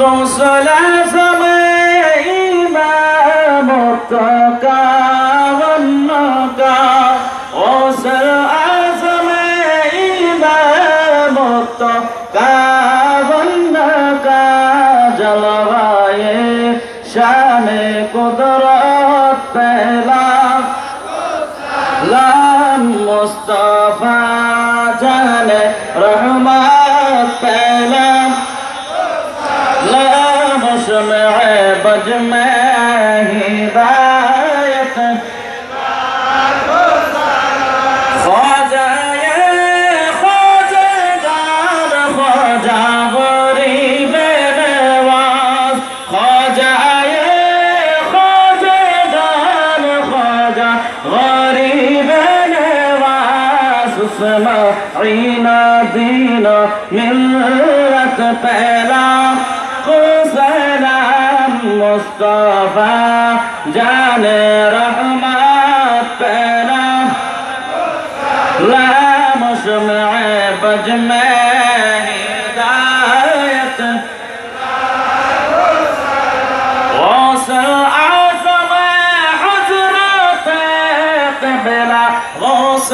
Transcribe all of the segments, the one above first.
গোসল সময় ইমামত কাবন্ন কা গোসল সময় ইমামত কাবন্ন কা জলবায়ে শানে কুদরত रहमान रहमत पहला ला है बज में اسمعین دین ملت پہلا سلام مصطفیٰ جان رحمت پہلا لا مشمع بجمع غوصل أعظم حجرة قبلة غوص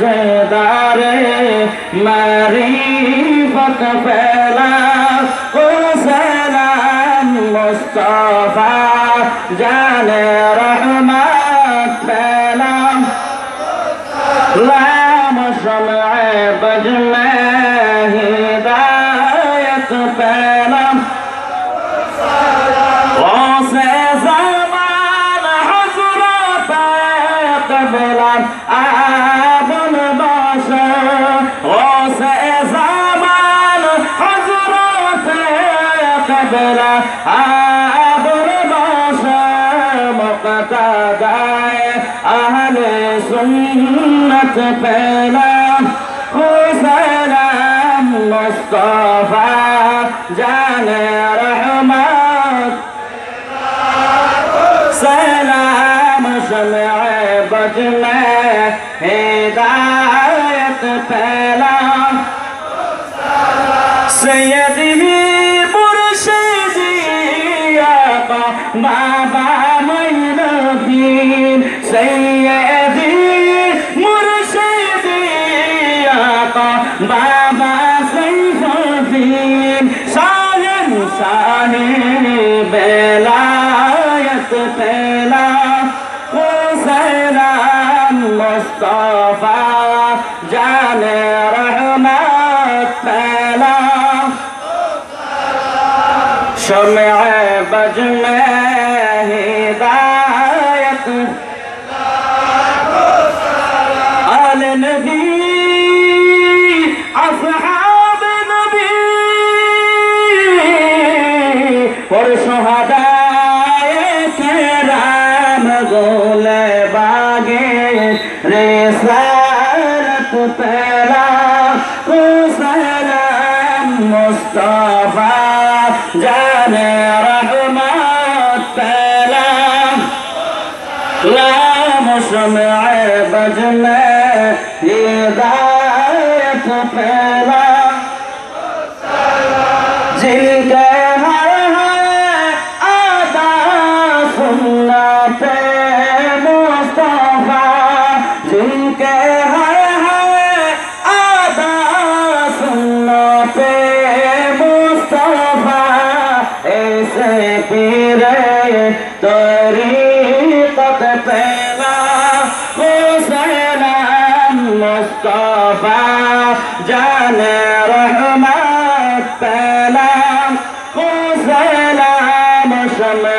تاجدار معرفت پھیلا سلام مصطفیٰ جان رحمت پھیلا لا مشمع بجمع هداية پھیلا غوث زمان حضرت آب البشر مقتدى. أهل سنة سلام مصطفیٰ جان رحمت. سلام شمع میں ہدایت پھیلا آقا بابا معین الدین سیدی مرشدی آقا بابا سیف الدین شاہن شاہن بیلایت پھیلا سلام مصطفیٰ جان رحمت پھیلا شمع بج गौल बागे रे सारत मुस्तफ़ा जाने रहमत पहला ला मुसम बजने ये दा سے پیرے طریقت پیلا حسین مصطفیٰ جان رحمت پیلا حسین شمع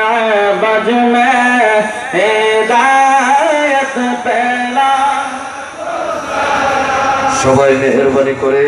بج میں ہدایت پیلا সবাই মেহরবানি করে